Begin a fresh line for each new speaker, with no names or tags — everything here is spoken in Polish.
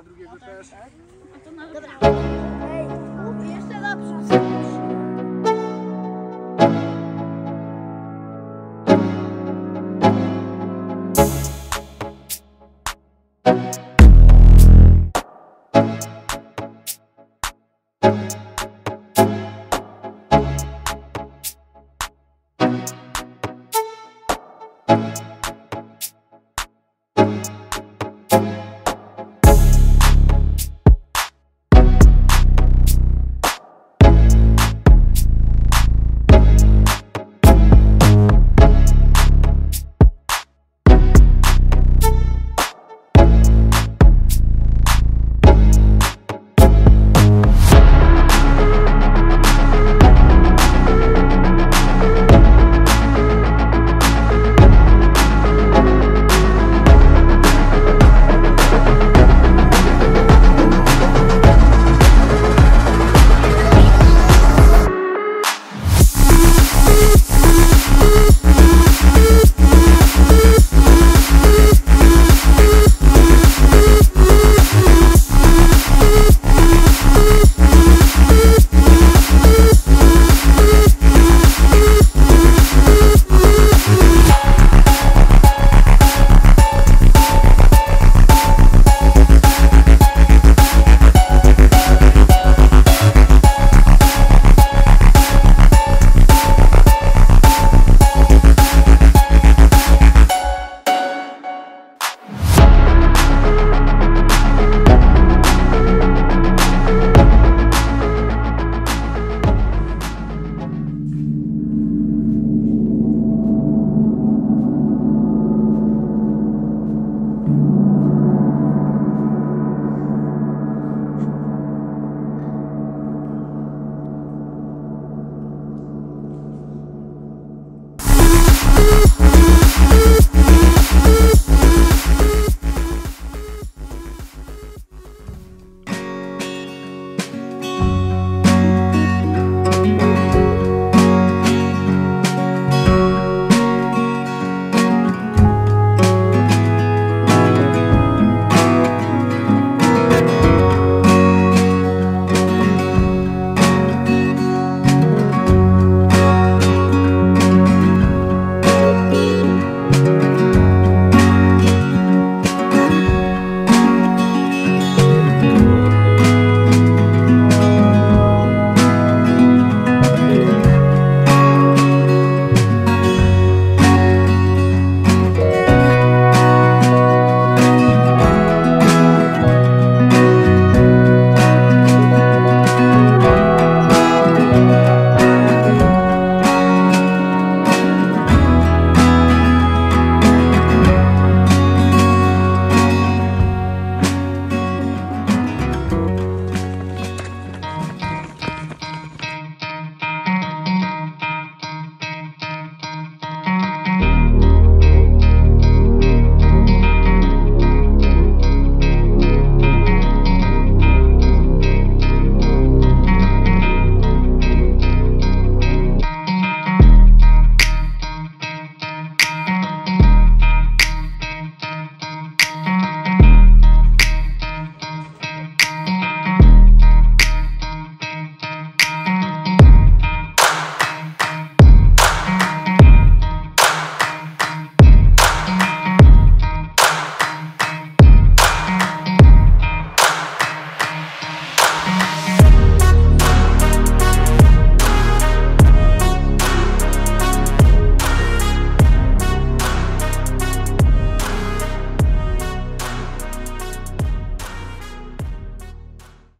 na drugiego też.
A to na... Dobra.